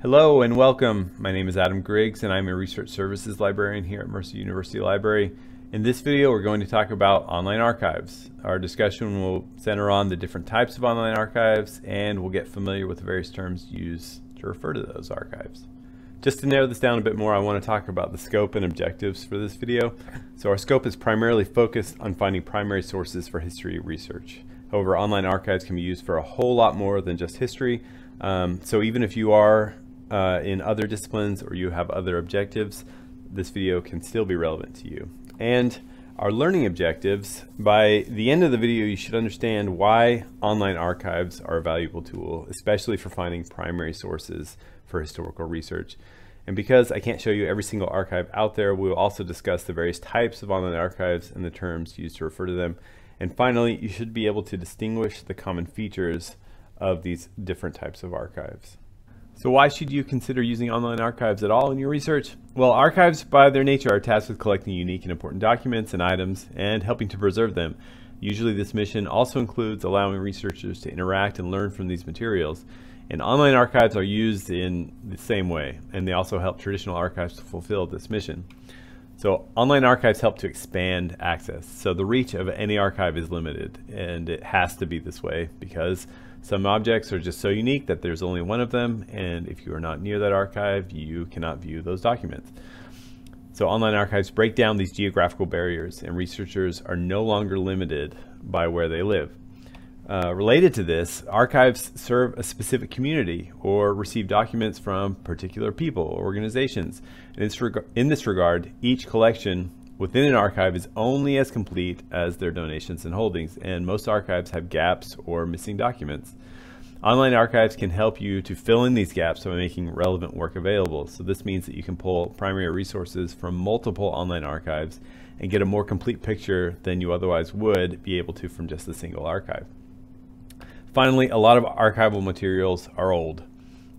Hello and welcome. My name is Adam Griggs and I'm a Research Services Librarian here at Mercer University Library. In this video we're going to talk about online archives. Our discussion will center on the different types of online archives and we'll get familiar with the various terms used to refer to those archives. Just to narrow this down a bit more, I want to talk about the scope and objectives for this video. So our scope is primarily focused on finding primary sources for history research. However, online archives can be used for a whole lot more than just history. Um, so even if you are uh, in other disciplines or you have other objectives, this video can still be relevant to you. And our learning objectives, by the end of the video, you should understand why online archives are a valuable tool, especially for finding primary sources for historical research. And because I can't show you every single archive out there, we will also discuss the various types of online archives and the terms used to refer to them. And finally, you should be able to distinguish the common features of these different types of archives. So why should you consider using online archives at all in your research? Well, archives by their nature are tasked with collecting unique and important documents and items and helping to preserve them. Usually this mission also includes allowing researchers to interact and learn from these materials. And online archives are used in the same way, and they also help traditional archives to fulfill this mission. So online archives help to expand access. So the reach of any archive is limited, and it has to be this way because some objects are just so unique that there's only one of them, and if you are not near that archive, you cannot view those documents. So online archives break down these geographical barriers, and researchers are no longer limited by where they live. Uh, related to this, archives serve a specific community or receive documents from particular people or organizations. In this, in this regard, each collection within an archive is only as complete as their donations and holdings, and most archives have gaps or missing documents. Online archives can help you to fill in these gaps by making relevant work available. So this means that you can pull primary resources from multiple online archives and get a more complete picture than you otherwise would be able to from just a single archive. Finally, a lot of archival materials are old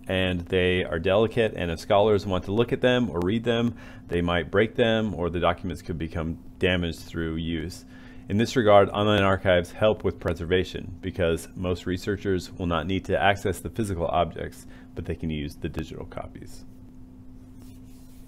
and they are delicate and if scholars want to look at them or read them, they might break them or the documents could become damaged through use. In this regard, online archives help with preservation because most researchers will not need to access the physical objects, but they can use the digital copies.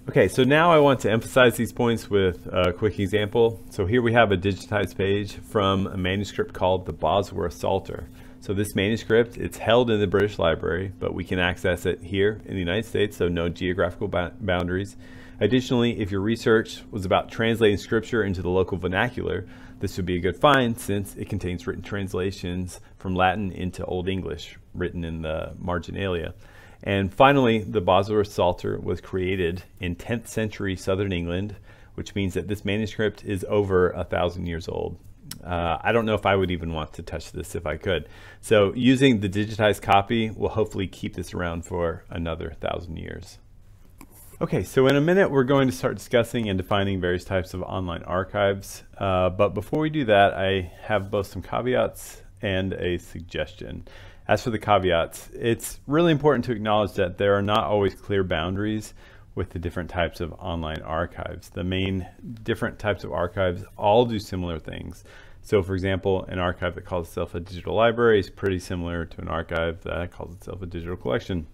Okay, so now I want to emphasize these points with a quick example. So here we have a digitized page from a manuscript called the Bosworth Psalter. So this manuscript, it's held in the British Library, but we can access it here in the United States, so no geographical boundaries. Additionally, if your research was about translating scripture into the local vernacular, this would be a good find since it contains written translations from Latin into Old English, written in the marginalia. And finally, the Bosworth Psalter was created in 10th century southern England, which means that this manuscript is over a thousand years old. Uh, I don't know if I would even want to touch this if I could. So using the digitized copy will hopefully keep this around for another thousand years. Okay, so in a minute we're going to start discussing and defining various types of online archives. Uh, but before we do that, I have both some caveats and a suggestion. As for the caveats, it's really important to acknowledge that there are not always clear boundaries with the different types of online archives. The main different types of archives all do similar things. So for example, an archive that calls itself a digital library is pretty similar to an archive that calls itself a digital collection.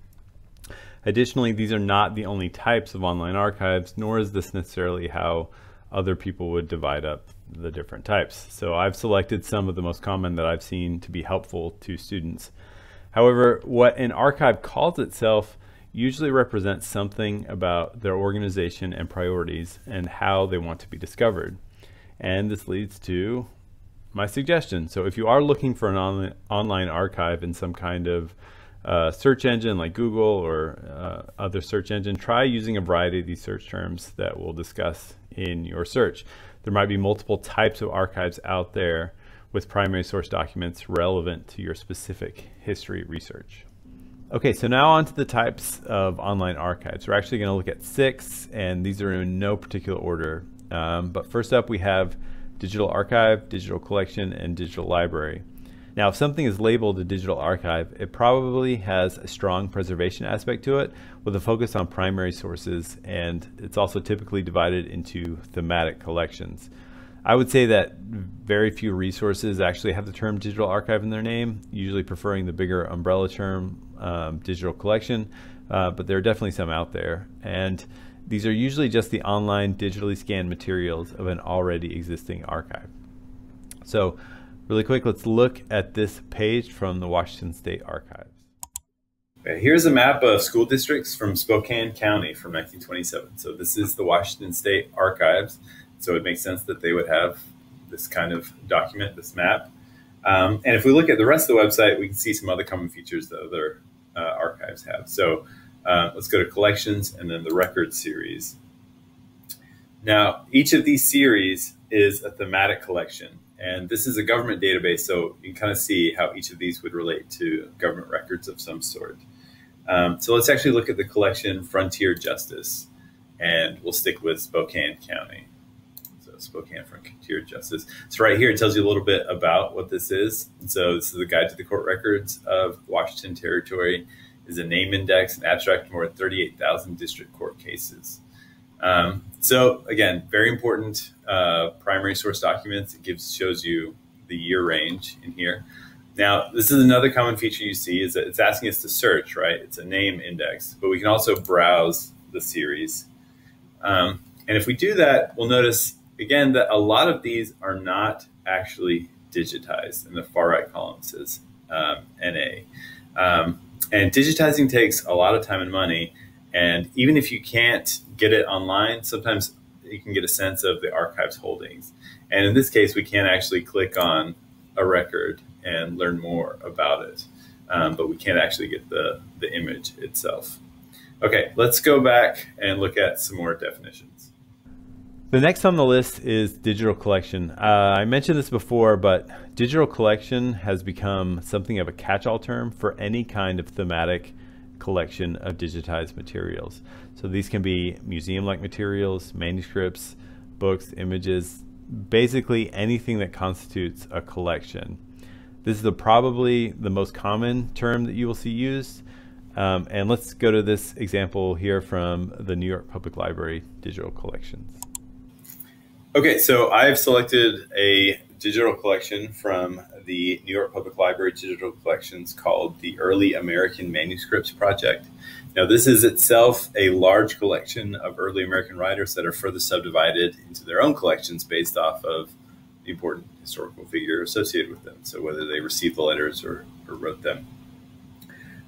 Additionally, these are not the only types of online archives, nor is this necessarily how other people would divide up the different types. So I've selected some of the most common that I've seen to be helpful to students. However, what an archive calls itself usually represents something about their organization and priorities and how they want to be discovered. And this leads to my suggestion. So if you are looking for an on online archive in some kind of uh, search engine like Google or uh, other search engine, try using a variety of these search terms that we'll discuss in your search. There might be multiple types of archives out there with primary source documents relevant to your specific history research. Okay, so now on to the types of online archives. We're actually going to look at six, and these are in no particular order. Um, but first up, we have digital archive, digital collection, and digital library. Now, if something is labeled a digital archive, it probably has a strong preservation aspect to it with a focus on primary sources, and it's also typically divided into thematic collections. I would say that very few resources actually have the term digital archive in their name, usually preferring the bigger umbrella term um, digital collection. uh, but there are definitely some out there. And these are usually just the online digitally scanned materials of an already existing archive. So really quick, let's look at this page from the Washington State Archives. Okay, here's a map of school districts from Spokane County from 1927. So this is the Washington State Archives. So it makes sense that they would have this kind of document, this map. Um, and if we look at the rest of the website, we can see some other common features that other uh, archives have. So uh, let's go to collections and then the record series. Now, each of these series is a thematic collection. And this is a government database, so you can kind of see how each of these would relate to government records of some sort. Um, so let's actually look at the collection Frontier Justice, and we'll stick with Spokane County. So Spokane Frontier Justice. So right here, it tells you a little bit about what this is. So this is the Guide to the Court Records of Washington Territory is a name index and abstract more than 38,000 district court cases. Um, so again, very important uh, primary source documents. It gives shows you the year range in here. Now, this is another common feature you see is that it's asking us to search, right? It's a name index, but we can also browse the series. Um, and if we do that, we'll notice again that a lot of these are not actually digitized. In the far right column says um, NA. Um, and digitizing takes a lot of time and money. And even if you can't get it online, sometimes you can get a sense of the archive's holdings. And in this case, we can't actually click on a record and learn more about it. Um, but we can't actually get the, the image itself. Okay, let's go back and look at some more definitions. The next on the list is digital collection. Uh, I mentioned this before, but digital collection has become something of a catch-all term for any kind of thematic collection of digitized materials. So these can be museum-like materials, manuscripts, books, images, basically anything that constitutes a collection. This is the, probably the most common term that you will see used. Um, and let's go to this example here from the New York Public Library digital collections. Okay, so I've selected a digital collection from the New York Public Library digital collections called the Early American Manuscripts Project. Now, this is itself a large collection of early American writers that are further subdivided into their own collections based off of the important historical figure associated with them. So, whether they received the letters or, or wrote them.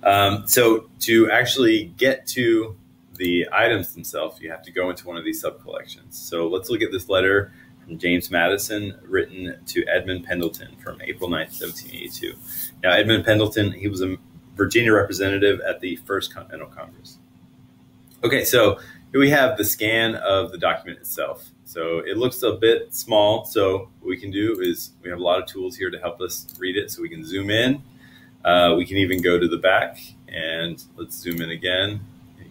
Um, so, to actually get to the items themselves, you have to go into one of these sub collections. So let's look at this letter from James Madison written to Edmund Pendleton from April 9th, 1782. Now, Edmund Pendleton, he was a Virginia representative at the First Continental Congress. Okay, so here we have the scan of the document itself. So it looks a bit small. So what we can do is we have a lot of tools here to help us read it. So we can zoom in. Uh, we can even go to the back and let's zoom in again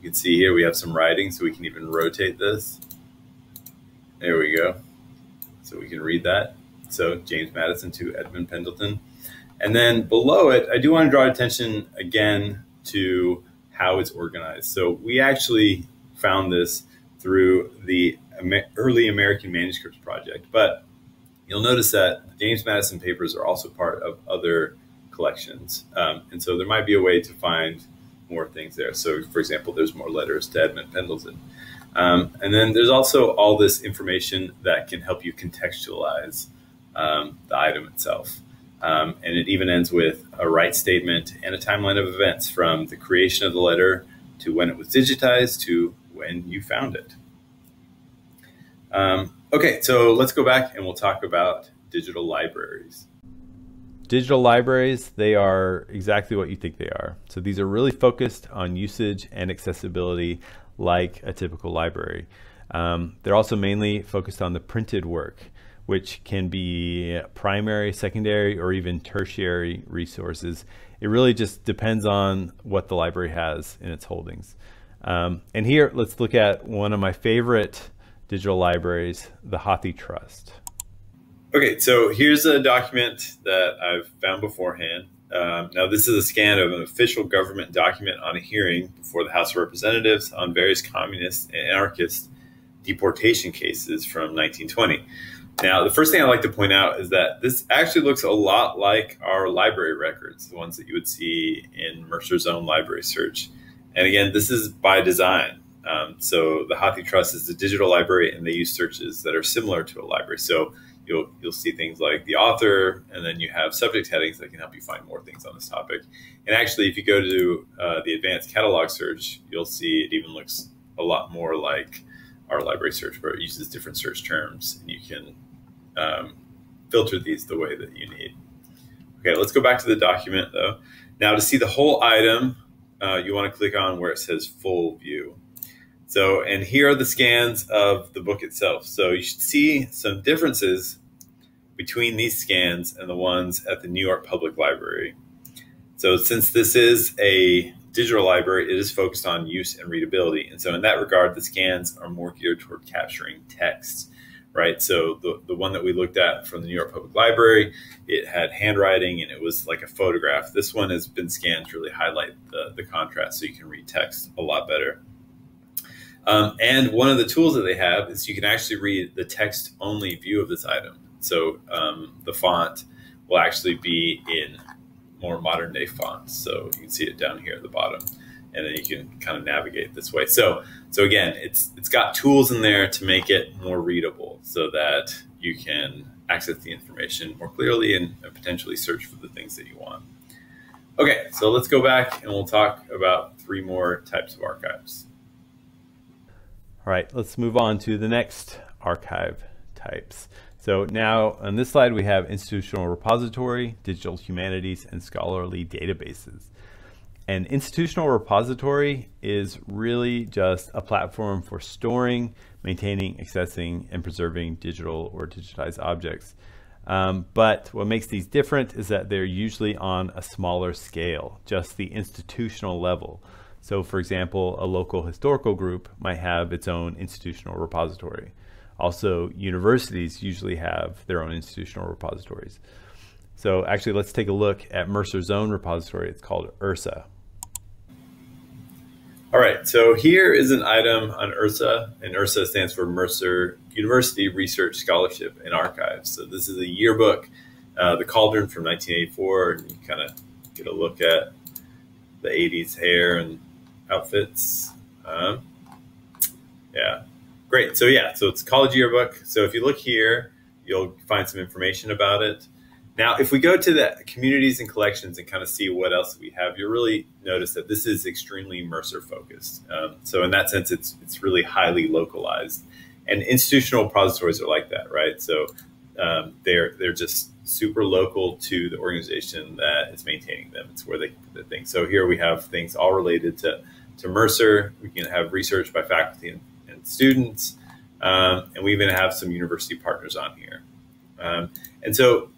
you can see here we have some writing, so we can even rotate this. There we go. So we can read that. So James Madison to Edmund Pendleton. And then below it, I do want to draw attention again to how it's organized. So we actually found this through the Early American Manuscripts Project, but you'll notice that the James Madison papers are also part of other collections. Um, and so there might be a way to find more things there. So, for example, there's more letters to Edmund Pendleton. Um, and then there's also all this information that can help you contextualize um, the item itself. Um, and it even ends with a right statement and a timeline of events from the creation of the letter to when it was digitized to when you found it. Um, okay, so let's go back and we'll talk about digital libraries. Digital libraries, they are exactly what you think they are. So these are really focused on usage and accessibility like a typical library. Um, they're also mainly focused on the printed work, which can be primary, secondary, or even tertiary resources. It really just depends on what the library has in its holdings. Um, and here, let's look at one of my favorite digital libraries, the HathiTrust. Okay, so here's a document that I've found beforehand. Um, now, this is a scan of an official government document on a hearing before the House of Representatives on various communist and anarchist deportation cases from 1920. Now, the first thing I'd like to point out is that this actually looks a lot like our library records, the ones that you would see in Mercer's own library search. And again, this is by design. Um, so the HathiTrust is a digital library, and they use searches that are similar to a library. So you'll you'll see things like the author, and then you have subject headings that can help you find more things on this topic. And actually, if you go to uh, the advanced catalog search, you'll see it even looks a lot more like our library search, where it uses different search terms, and you can um, filter these the way that you need. Okay, let's go back to the document though. Now, to see the whole item, uh, you want to click on where it says full view. So, and here are the scans of the book itself. So you should see some differences between these scans and the ones at the New York Public Library. So since this is a digital library, it is focused on use and readability. And so in that regard, the scans are more geared toward capturing text, right? So the, the one that we looked at from the New York Public Library, it had handwriting and it was like a photograph. This one has been scanned to really highlight the, the contrast so you can read text a lot better. Um, and one of the tools that they have is you can actually read the text only view of this item. So um, the font will actually be in more modern day fonts. So you can see it down here at the bottom and then you can kind of navigate this way. So, so again, it's, it's got tools in there to make it more readable so that you can access the information more clearly and, and potentially search for the things that you want. Okay, so let's go back and we'll talk about three more types of archives. All right, let's move on to the next archive types. So now on this slide, we have institutional repository, digital humanities, and scholarly databases. An institutional repository is really just a platform for storing, maintaining, accessing, and preserving digital or digitized objects. Um, but what makes these different is that they're usually on a smaller scale, just the institutional level. So for example, a local historical group might have its own institutional repository. Also, universities usually have their own institutional repositories. So actually, let's take a look at Mercer's own repository. It's called URSA. All right, so here is an item on URSA, and URSA stands for Mercer University Research Scholarship and Archives. So this is a yearbook, uh, the Cauldron from 1984, and you kind of get a look at the 80s hair and outfits. Um, yeah, great. So yeah, so it's college yearbook. So if you look here, you'll find some information about it. Now, if we go to the communities and collections and kind of see what else we have, you'll really notice that this is extremely Mercer focused. Um, so in that sense, it's it's really highly localized. And institutional repositories are like that, right? So um, they're they're just super local to the organization that is maintaining them. It's where they put the things. So here we have things all related to to Mercer. We can have research by faculty and, and students, um, and we even have some university partners on here. Um, and so,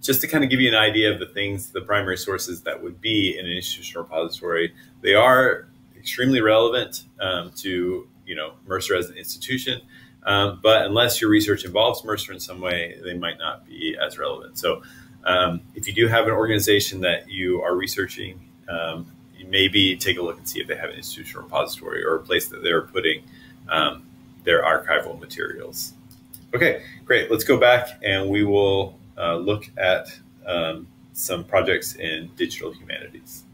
just to kind of give you an idea of the things, the primary sources that would be in an institutional repository, they are extremely relevant um, to you know Mercer as an institution. Um, but unless your research involves Mercer in some way, they might not be as relevant. So, um, if you do have an organization that you are researching, um, maybe take a look and see if they have an institutional repository or a place that they're putting um, their archival materials. Okay, great. Let's go back and we will uh, look at um, some projects in digital humanities.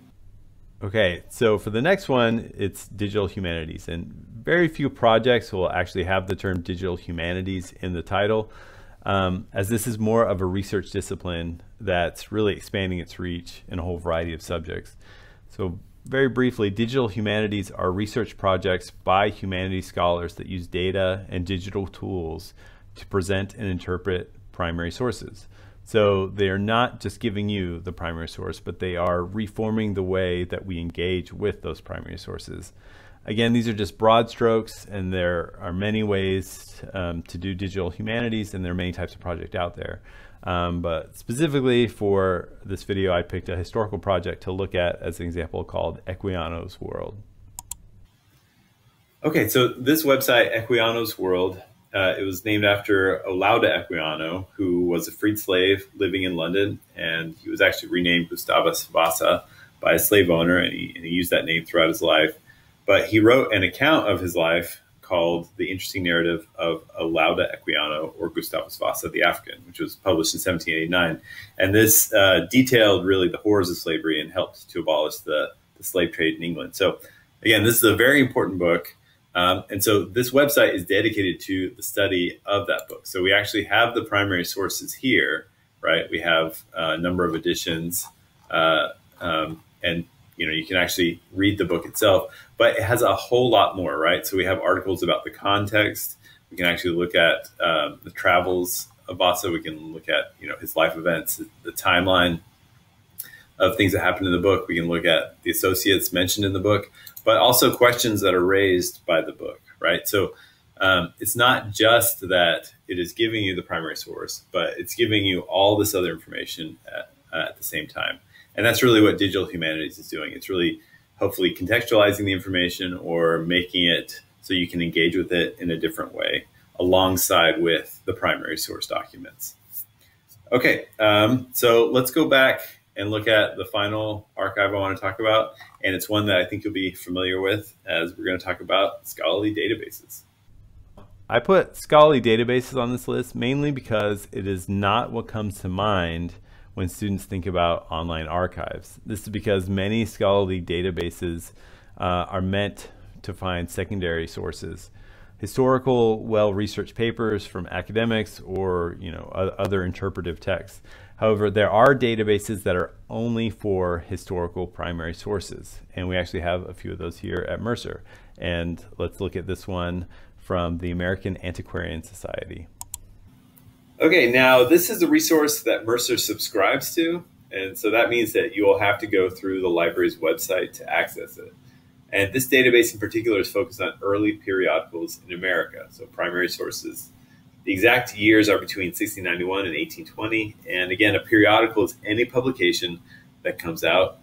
Okay, so for the next one, it's digital humanities, and very few projects will actually have the term digital humanities in the title, um, as this is more of a research discipline that's really expanding its reach in a whole variety of subjects. So very briefly, digital humanities are research projects by humanities scholars that use data and digital tools to present and interpret primary sources. So they are not just giving you the primary source, but they are reforming the way that we engage with those primary sources. Again, these are just broad strokes, and there are many ways um, to do digital humanities, and there are many types of project out there. Um, but specifically for this video, I picked a historical project to look at as an example called Equiano's World. Okay, so this website, Equiano's World, uh, it was named after Olaudah Equiano, who was a freed slave living in London, and he was actually renamed Gustavus Vassa by a slave owner, and he, and he used that name throughout his life. But he wrote an account of his life called The Interesting Narrative of Olaudah Equiano or Gustavus Vassa the African, which was published in 1789. And this uh, detailed really the horrors of slavery and helped to abolish the, the slave trade in England. So again, this is a very important book. Um, and so this website is dedicated to the study of that book. So we actually have the primary sources here, right? We have a number of editions, uh, um, and you know you can actually read the book itself, but it has a whole lot more, right? So we have articles about the context. We can actually look at um, the travels of Vassa. We can look at you know his life events, the timeline of things that happened in the book. We can look at the associates mentioned in the book, but also questions that are raised by the book, right? So um, it's not just that it is giving you the primary source, but it's giving you all this other information at, at the same time. And that's really what digital humanities is doing. It's really hopefully contextualizing the information or making it so you can engage with it in a different way alongside with the primary source documents. Okay, um, so let's go back and look at the final archive I want to talk about. And it's one that I think you'll be familiar with as we're going to talk about scholarly databases. I put scholarly databases on this list mainly because it is not what comes to mind when students think about online archives. This is because many scholarly databases uh, are meant to find secondary sources historical, well-researched papers from academics or you know other interpretive texts. However, there are databases that are only for historical primary sources, and we actually have a few of those here at Mercer. And let's look at this one from the American Antiquarian Society. Okay, now this is a resource that Mercer subscribes to, and so that means that you will have to go through the library's website to access it. And this database in particular is focused on early periodicals in America, so primary sources. The exact years are between 1691 and 1820. And again, a periodical is any publication that comes out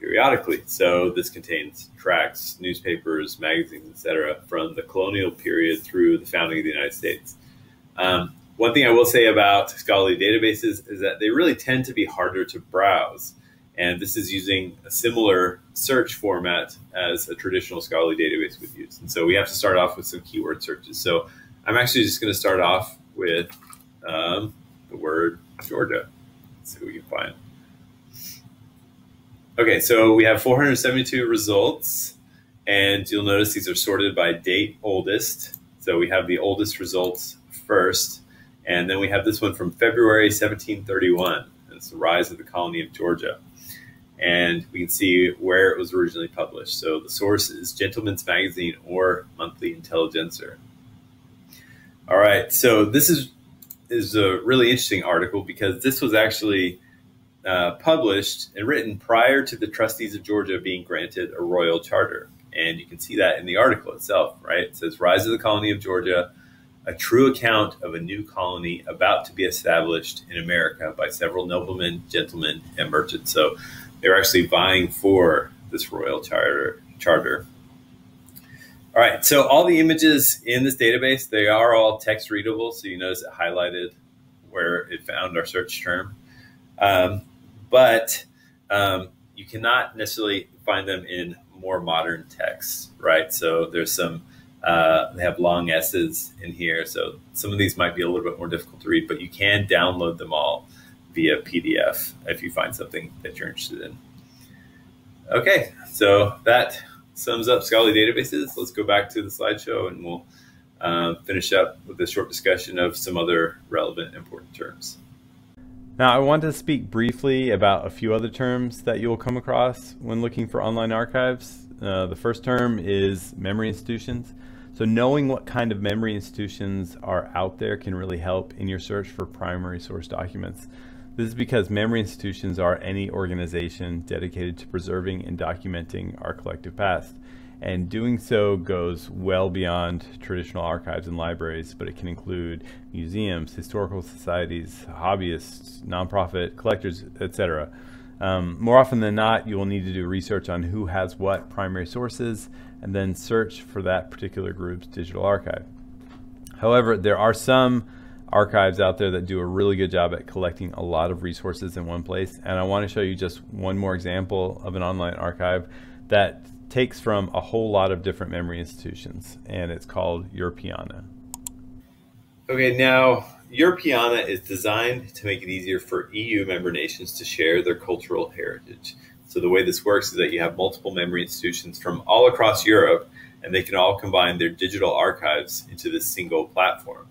periodically. So this contains tracts, newspapers, magazines, etc., from the colonial period through the founding of the United States. Um, one thing I will say about scholarly databases is that they really tend to be harder to browse. And this is using a similar search format as a traditional scholarly database would use. And so we have to start off with some keyword searches. So I'm actually just going to start off with um, the word Georgia. Let's see what we can find. Okay, so we have 472 results, and you'll notice these are sorted by date oldest. So we have the oldest results first, and then we have this one from February 1731. It's the rise of the colony of Georgia and we can see where it was originally published. So the source is Gentleman's Magazine or Monthly Intelligencer. All right, so this is is a really interesting article because this was actually uh, published and written prior to the trustees of Georgia being granted a royal charter, and you can see that in the article itself. Right, it says "Rise of the Colony of Georgia." A true account of a new colony about to be established in America by several noblemen, gentlemen, and merchants. So, they're actually vying for this royal charter. Charter. All right, so all the images in this database, they are all text readable. So you notice it highlighted where it found our search term. Um, but um, you cannot necessarily find them in more modern texts, right? So there's some, uh, they have long S's in here. So some of these might be a little bit more difficult to read, but you can download them all via PDF if you find something that you're interested in. Okay, so that sums up scholarly databases. Let's go back to the slideshow and we'll uh, finish up with a short discussion of some other relevant important terms. Now, I want to speak briefly about a few other terms that you will come across when looking for online archives. Uh, the first term is memory institutions. So knowing what kind of memory institutions are out there can really help in your search for primary source documents. This is because memory institutions are any organization dedicated to preserving and documenting our collective past. And doing so goes well beyond traditional archives and libraries, but it can include museums, historical societies, hobbyists, nonprofit collectors, etc. Um, more often than not, you will need to do research on who has what primary sources and then search for that particular group's digital archive. However, there are some archives out there that do a really good job at collecting a lot of resources in one place. And I want to show you just one more example of an online archive that takes from a whole lot of different memory institutions, and it's called Europeana. Okay, now Europeana is designed to make it easier for EU member nations to share their cultural heritage. So the way this works is that you have multiple memory institutions from all across Europe, and they can all combine their digital archives into this single platform.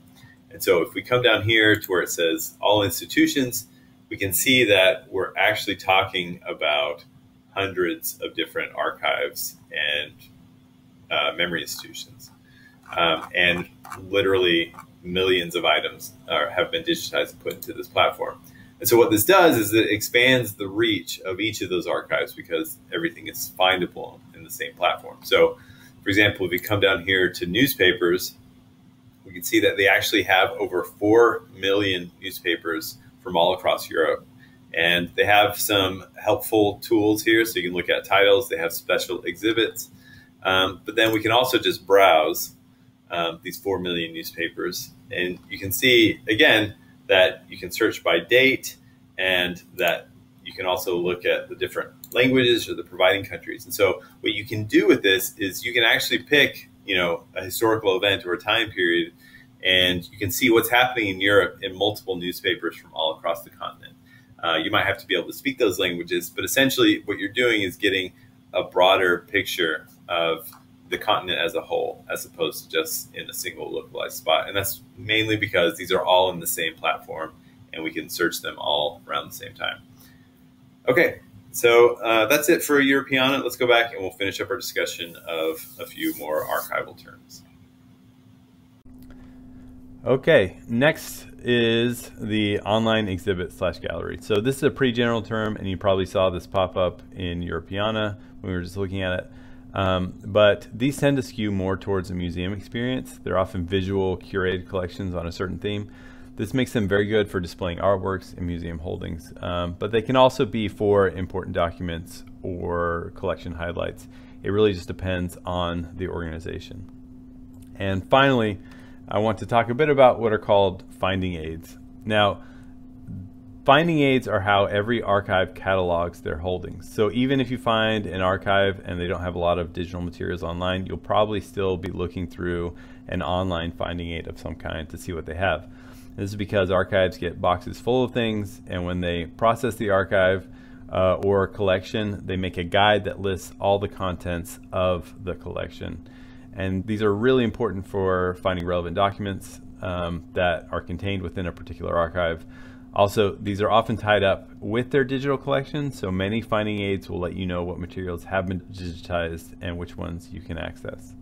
And so if we come down here to where it says all institutions, we can see that we're actually talking about hundreds of different archives and uh, memory institutions. Um, and literally millions of items are, have been digitized and put into this platform. And so what this does is it expands the reach of each of those archives because everything is findable in the same platform. So, for example, if we come down here to newspapers, we can see that they actually have over 4 million newspapers from all across Europe. And they have some helpful tools here. So you can look at titles, they have special exhibits. Um, but then we can also just browse um, these 4 million newspapers. And you can see, again, that you can search by date and that you can also look at the different languages or the providing countries. And so what you can do with this is you can actually pick, you know, a historical event or a time period and you can see what's happening in Europe in multiple newspapers from all across the continent. Uh, you might have to be able to speak those languages, but essentially what you're doing is getting a broader picture of the continent as a whole, as opposed to just in a single localized spot. And that's mainly because these are all in the same platform and we can search them all around the same time. Okay, so uh, that's it for Europeana. Let's go back and we'll finish up our discussion of a few more archival terms. Okay, next is the online exhibit slash gallery. So this is a pretty general term, and you probably saw this pop up in Europeana when we were just looking at it. Um, but these tend to skew more towards a museum experience. They're often visual, curated collections on a certain theme. This makes them very good for displaying artworks and museum holdings, um, but they can also be for important documents or collection highlights. It really just depends on the organization. And finally, I want to talk a bit about what are called finding aids. Now, finding aids are how every archive catalogs their holdings. So even if you find an archive and they don't have a lot of digital materials online, you'll probably still be looking through an online finding aid of some kind to see what they have. This is because archives get boxes full of things, and when they process the archive uh, or collection, they make a guide that lists all the contents of the collection. And these are really important for finding relevant documents um, that are contained within a particular archive. Also, these are often tied up with their digital collection, so many finding aids will let you know what materials have been digitized and which ones you can access.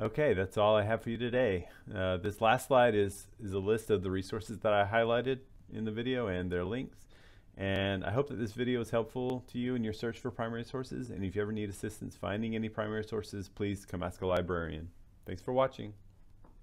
Okay, that's all I have for you today. Uh, this last slide is, is a list of the resources that I highlighted in the video and their links. And I hope that this video is helpful to you in your search for primary sources. And if you ever need assistance finding any primary sources, please come ask a librarian. Thanks for watching.